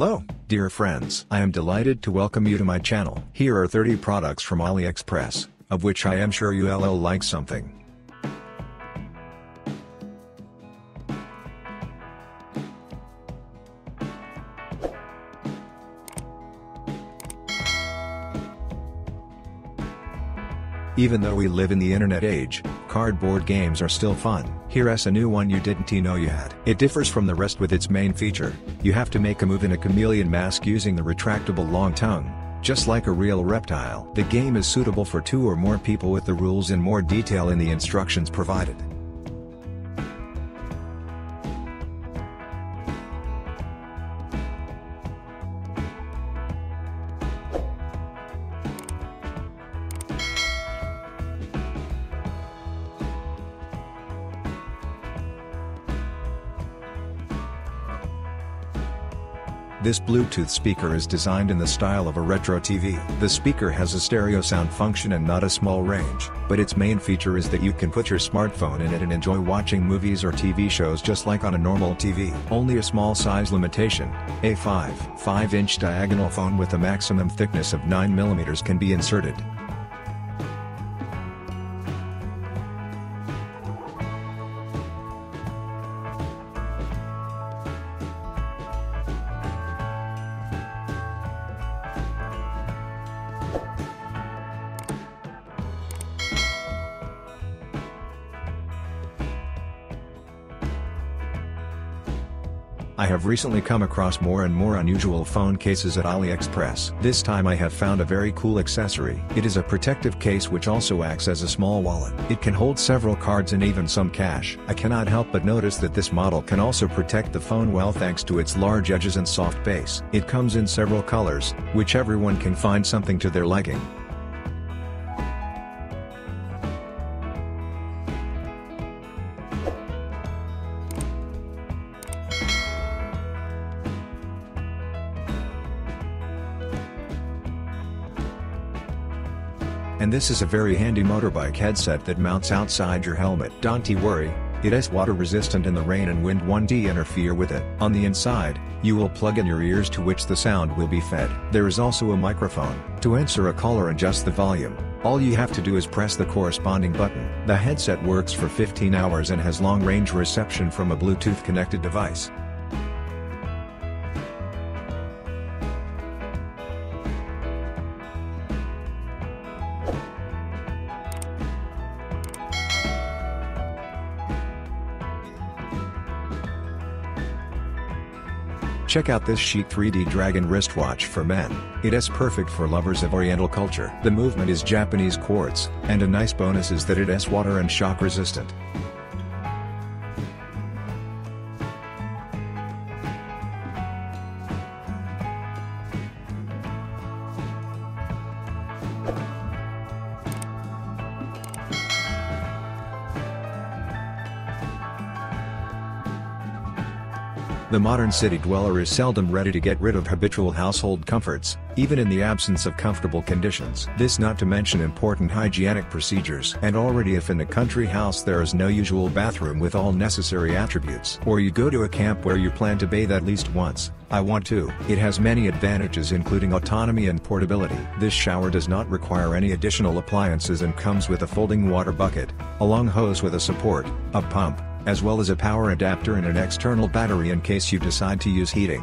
Hello, dear friends. I am delighted to welcome you to my channel. Here are 30 products from AliExpress, of which I am sure you'll like something. Even though we live in the internet age, cardboard games are still fun. Here's a new one you didn't know you had. It differs from the rest with its main feature, you have to make a move in a chameleon mask using the retractable long tongue, just like a real reptile. The game is suitable for two or more people with the rules in more detail in the instructions provided. This Bluetooth speaker is designed in the style of a retro TV. The speaker has a stereo sound function and not a small range, but its main feature is that you can put your smartphone in it and enjoy watching movies or TV shows just like on a normal TV. Only a small size limitation, a 5, 5-inch diagonal phone with a maximum thickness of 9mm can be inserted. I have recently come across more and more unusual phone cases at AliExpress. This time I have found a very cool accessory. It is a protective case which also acts as a small wallet. It can hold several cards and even some cash. I cannot help but notice that this model can also protect the phone well thanks to its large edges and soft base. It comes in several colors, which everyone can find something to their liking. And this is a very handy motorbike headset that mounts outside your helmet. Don't worry, it is water resistant and the rain and wind won't interfere with it. On the inside, you will plug in your ears to which the sound will be fed. There is also a microphone. To answer a call or adjust the volume, all you have to do is press the corresponding button. The headset works for 15 hours and has long-range reception from a Bluetooth connected device. Check out this chic 3D dragon wristwatch for men. It is perfect for lovers of oriental culture. The movement is Japanese quartz, and a nice bonus is that it is water and shock resistant. The modern city dweller is seldom ready to get rid of habitual household comforts, even in the absence of comfortable conditions. This not to mention important hygienic procedures. And already if in a country house there is no usual bathroom with all necessary attributes. Or you go to a camp where you plan to bathe at least once, I want to. It has many advantages including autonomy and portability. This shower does not require any additional appliances and comes with a folding water bucket, a long hose with a support, a pump, as well as a power adapter and an external battery in case you decide to use heating.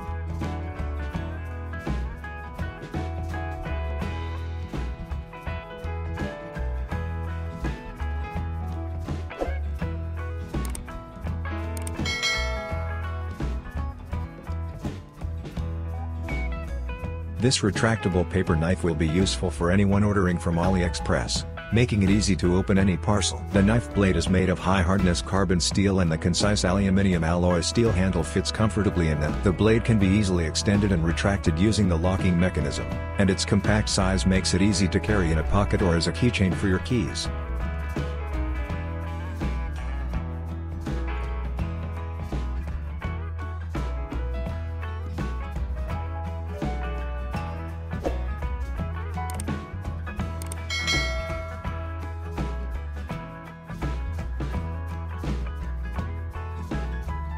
This retractable paper knife will be useful for anyone ordering from AliExpress making it easy to open any parcel. The knife blade is made of high-hardness carbon steel and the concise aluminium alloy steel handle fits comfortably in it. The blade can be easily extended and retracted using the locking mechanism, and its compact size makes it easy to carry in a pocket or as a keychain for your keys.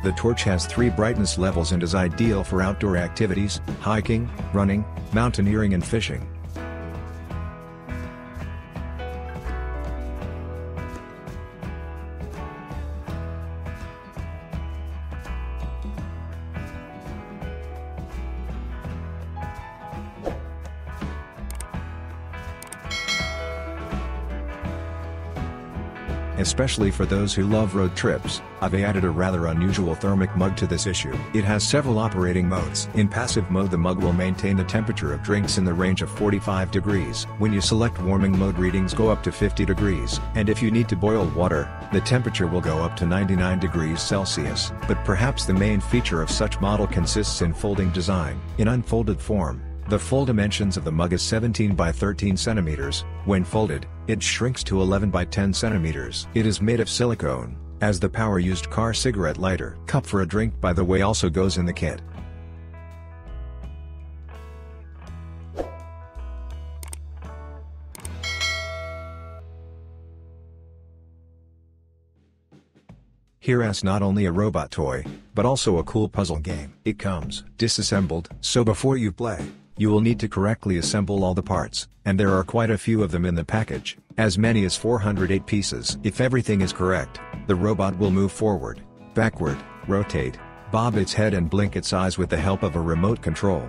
The torch has three brightness levels and is ideal for outdoor activities, hiking, running, mountaineering and fishing. Especially for those who love road trips, uh, I've added a rather unusual thermic mug to this issue. It has several operating modes. In passive mode the mug will maintain the temperature of drinks in the range of 45 degrees. When you select warming mode readings go up to 50 degrees. And if you need to boil water, the temperature will go up to 99 degrees Celsius. But perhaps the main feature of such model consists in folding design. In unfolded form, the full dimensions of the mug is 17 by 13 centimeters. When folded, it shrinks to 11 by 10 centimeters. It is made of silicone, as the power used car cigarette lighter. Cup for a drink by the way also goes in the kit. Here is not only a robot toy, but also a cool puzzle game. It comes disassembled, so before you play, you will need to correctly assemble all the parts, and there are quite a few of them in the package, as many as 408 pieces. If everything is correct, the robot will move forward, backward, rotate, bob its head and blink its eyes with the help of a remote control.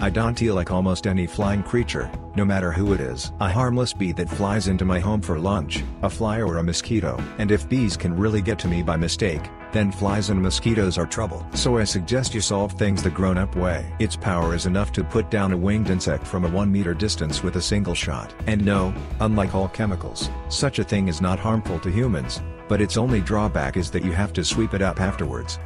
I don't feel like almost any flying creature, no matter who it is. A harmless bee that flies into my home for lunch, a fly or a mosquito. And if bees can really get to me by mistake, then flies and mosquitoes are trouble. So I suggest you solve things the grown-up way. Its power is enough to put down a winged insect from a 1 meter distance with a single shot. And no, unlike all chemicals, such a thing is not harmful to humans, but its only drawback is that you have to sweep it up afterwards.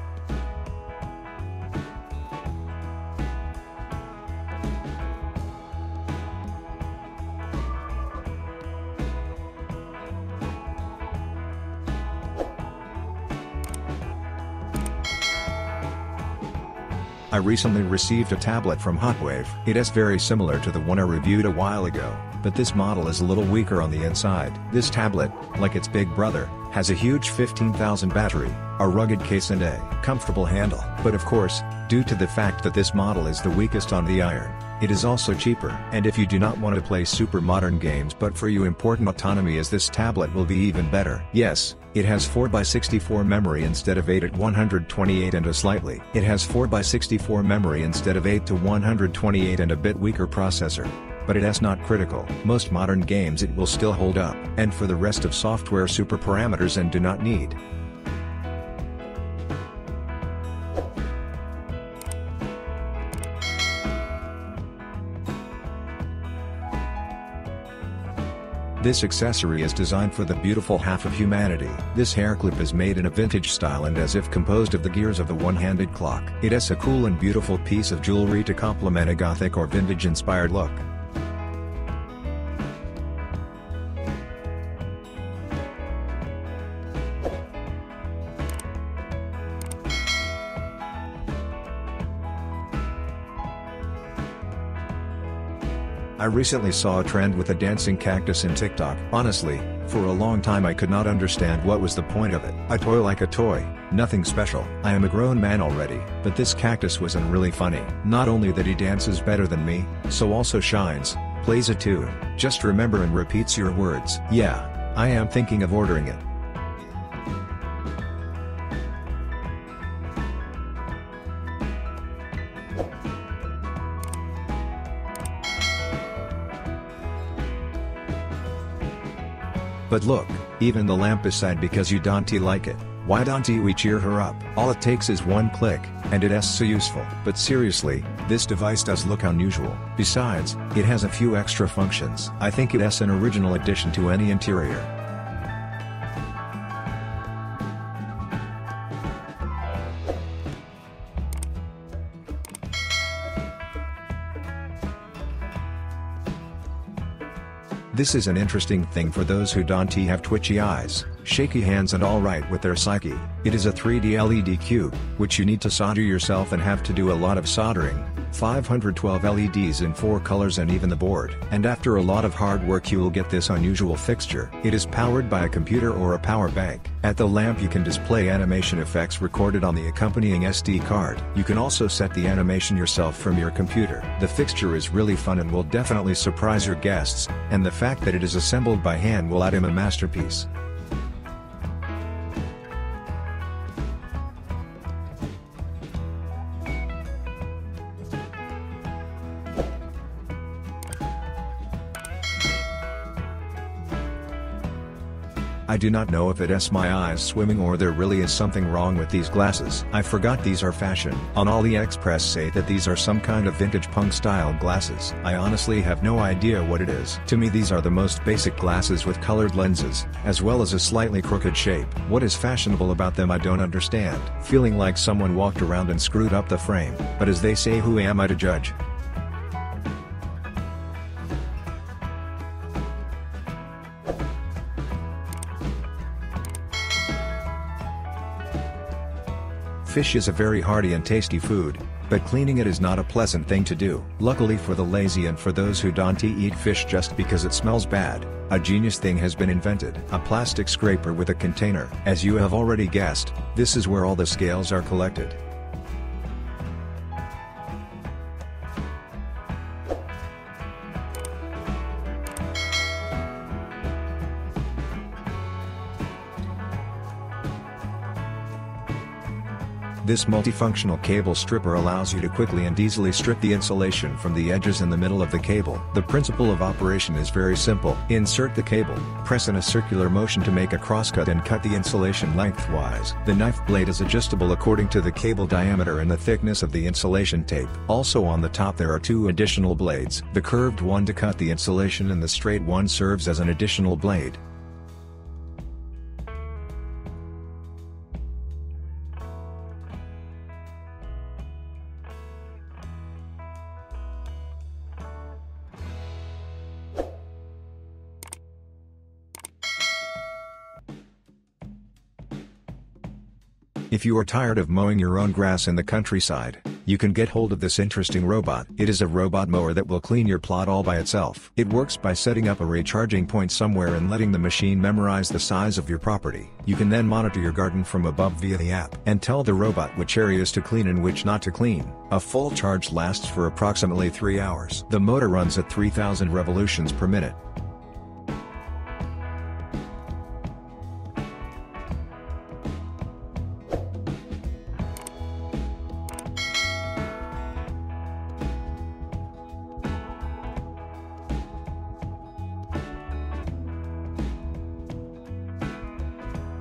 I recently received a tablet from HOTWAV. It is very similar to the one I reviewed a while ago, but this model is a little weaker on the inside. This tablet, like its big brother, has a huge 15,000 battery, a rugged case and a comfortable handle. But of course, due to the fact that this model is the weakest on the iron, it is also cheaper. And if you do not want to play super modern games but for you important autonomy as this tablet will be even better. Yes, it has 4x64 memory instead of 8 at 128 and a slightly. It has 4x64 memory instead of 8 to 128 and a bit weaker processor. But it is not critical. Most modern games it will still hold up. And for the rest of software super parameters and do not need. This accessory is designed for the beautiful half of humanity. This hair clip is made in a vintage style and as if composed of the gears of the one-handed clock. It is a cool and beautiful piece of jewelry to complement a gothic or vintage-inspired look. I recently saw a trend with a dancing cactus in TikTok. Honestly, for a long time I could not understand what was the point of it. A toy like a toy, nothing special. I am a grown man already, but this cactus wasn't really funny. Not only that he dances better than me, so also shines, plays a tune, just remember and repeats your words. Yeah, I am thinking of ordering it. But look, even the lamp is sad because you don't like it. Why don't we cheer her up? All it takes is one click, and it is so useful. But seriously, this device does look unusual. Besides, it has a few extra functions. I think it is an original addition to any interior. This is an interesting thing for those who don't have twitchy eyes. shaky hands and alright with their psyche. It is a 3D LED cube, which you need to solder yourself and have to do a lot of soldering, 512 LEDs in 4 colors and even the board. And after a lot of hard work you will get this unusual fixture. It is powered by a computer or a power bank. At the lamp you can display animation effects recorded on the accompanying SD card. You can also set the animation yourself from your computer. The fixture is really fun and will definitely surprise your guests, and the fact that it is assembled by hand will add him a masterpiece. I do not know if it's my eyes swimming or there really is something wrong with these glasses. I forgot these are fashion. On AliExpress say that these are some kind of vintage punk style glasses. I honestly have no idea what it is. To me these are the most basic glasses with colored lenses, as well as a slightly crooked shape. What is fashionable about them I don't understand. Feeling like someone walked around and screwed up the frame. But as they say who am I to judge? Fish is a very hearty and tasty food, but cleaning it is not a pleasant thing to do. Luckily for the lazy and for those who don't eat fish just because it smells bad, a genius thing has been invented. A plastic scraper with a container. As you have already guessed, this is where all the scales are collected. This multifunctional cable stripper allows you to quickly and easily strip the insulation from the edges in the middle of the cable. The principle of operation is very simple. Insert the cable, press in a circular motion to make a crosscut and cut the insulation lengthwise. The knife blade is adjustable according to the cable diameter and the thickness of the insulation tape. Also on the top there are two additional blades. The curved one to cut the insulation and the straight one serves as an additional blade. If you are tired of mowing your own grass in the countryside, you can get hold of this interesting robot. It is a robot mower that will clean your plot all by itself. It works by setting up a recharging point somewhere and letting the machine memorize the size of your property. You can then monitor your garden from above via the app and tell the robot which areas to clean and which not to clean. A full charge lasts for approximately 3 hours. The motor runs at 3000 revolutions per minute.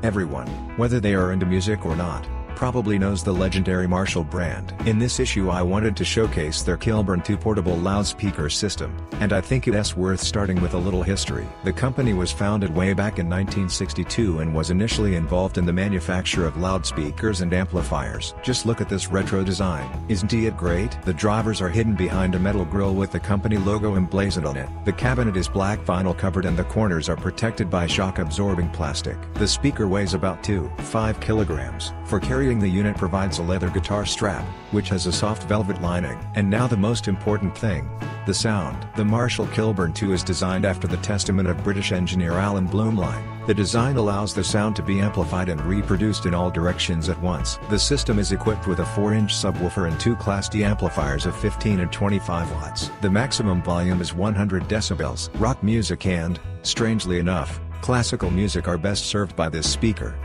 Everyone, whether they are into music or not, probably knows the legendary Marshall brand. In this issue I wanted to showcase their Kilburn 2 portable loudspeaker system, and I think it's worth starting with a little history. The company was founded way back in 1962 and was initially involved in the manufacture of loudspeakers and amplifiers. Just look at this retro design. Isn't it great? The drivers are hidden behind a metal grille with the company logo emblazoned on it. The cabinet is black vinyl covered and the corners are protected by shock absorbing plastic. The speaker weighs about 2.5 kilograms. For carrying the unit provides a leather guitar strap, which has a soft velvet lining. And now the most important thing. The sound. The Marshall Kilburn 2 is designed after the testament of British engineer Alan Blumlein. The design allows the sound to be amplified and reproduced in all directions at once. The system is equipped with a 4-inch subwoofer and two Class D amplifiers of 15 and 25 watts. The maximum volume is 100 decibels. Rock music and, strangely enough, classical music are best served by this speaker.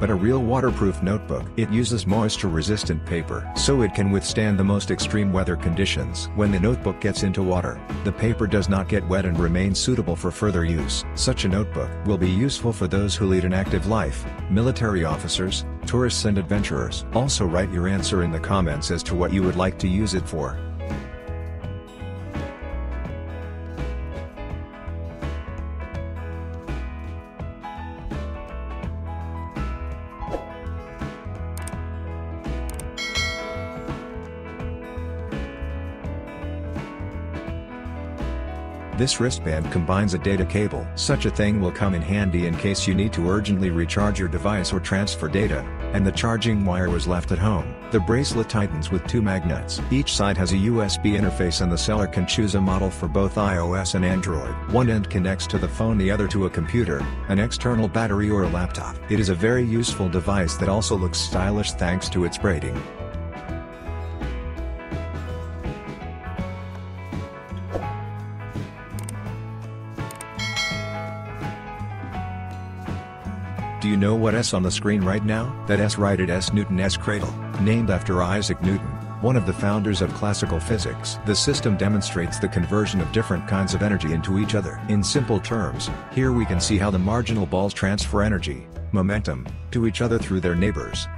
But a real waterproof notebook. It uses moisture-resistant paper, so it can withstand the most extreme weather conditions. When the notebook gets into water, the paper does not get wet and remains suitable for further use. Such a notebook will be useful for those who lead an active life, military officers, tourists and adventurers. Also write your answer in the comments as to what you would like to use it for. This wristband combines a data cable. Such a thing will come in handy in case you need to urgently recharge your device or transfer data, and the charging wire was left at home. The bracelet tightens with two magnets. Each side has a USB interface and the seller can choose a model for both iOS and Android. One end connects to the phone the other to a computer, an external battery or a laptop. It is a very useful device that also looks stylish thanks to its braiding. Do you know what S on the screen right now? That S right at S Newton S cradle, named after Isaac Newton, one of the founders of classical physics. The system demonstrates the conversion of different kinds of energy into each other. In simple terms, here we can see how the marginal balls transfer energy, momentum, to each other through their neighbors.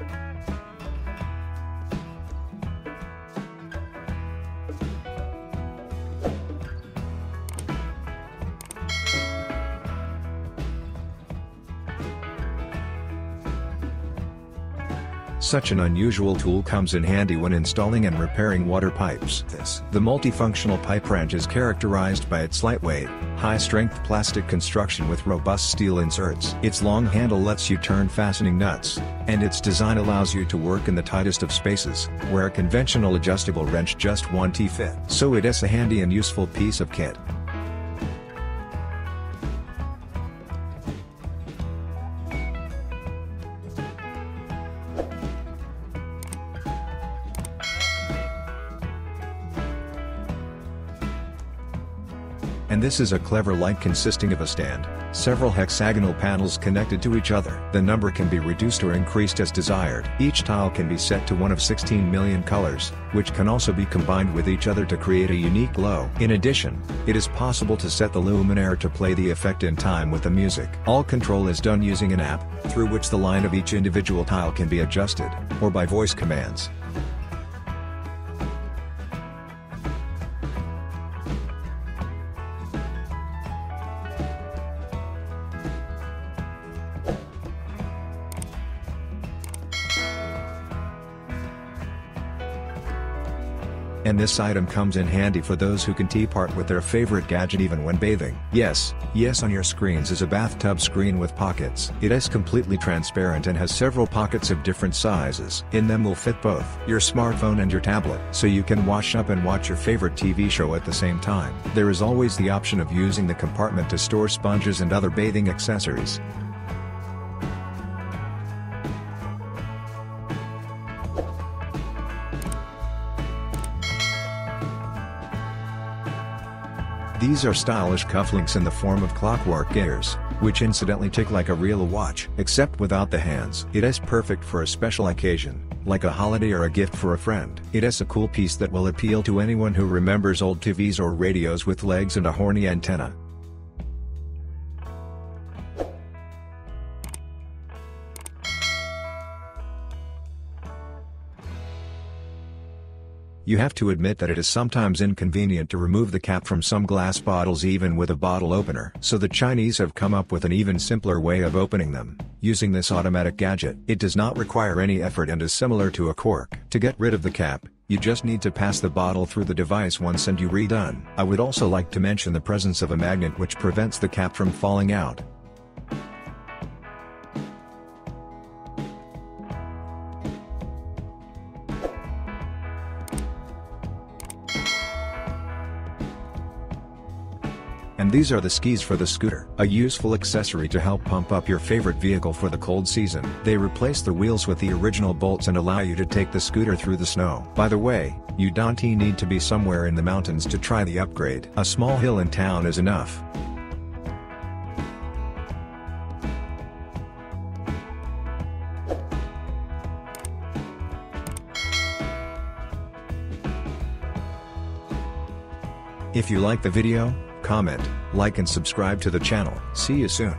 Such an unusual tool comes in handy when installing and repairing water pipes. The multifunctional pipe wrench is characterized by its lightweight, high-strength plastic construction with robust steel inserts. Its long handle lets you turn fastening nuts, and its design allows you to work in the tightest of spaces, where a conventional adjustable wrench just won't fit. So it is a handy and useful piece of kit. And this is a clever light consisting of a stand, several hexagonal panels connected to each other. The number can be reduced or increased as desired. Each tile can be set to one of 16 million colors, which can also be combined with each other to create a unique glow. In addition, it is possible to set the luminaire to play the effect in time with the music. All control is done using an app, through which the line of each individual tile can be adjusted, or by voice commands. And this item comes in handy for those who can teapart with their favorite gadget even when bathing. Yes, yes on your screens is a bathtub screen with pockets. It is completely transparent and has several pockets of different sizes. In them will fit both your smartphone and your tablet, so you can wash up and watch your favorite TV show at the same time. There is always the option of using the compartment to store sponges and other bathing accessories. These are stylish cufflinks in the form of clockwork gears, which incidentally tick like a real watch, except without the hands. It is perfect for a special occasion, like a holiday or a gift for a friend. It is a cool piece that will appeal to anyone who remembers old TVs or radios with legs and a horny antenna. You have to admit that it is sometimes inconvenient to remove the cap from some glass bottles even with a bottle opener. So the Chinese have come up with an even simpler way of opening them, using this automatic gadget. It does not require any effort and is similar to a cork. To get rid of the cap, you just need to pass the bottle through the device once and you redone. I would also like to mention the presence of a magnet which prevents the cap from falling out. And these are the skis for the scooter. A useful accessory to help pump up your favorite vehicle for the cold season. They replace the wheels with the original bolts and allow you to take the scooter through the snow. By the way, you don't need to be somewhere in the mountains to try the upgrade. A small hill in town is enough. If you like the video, comment, like and subscribe to the channel. See you soon.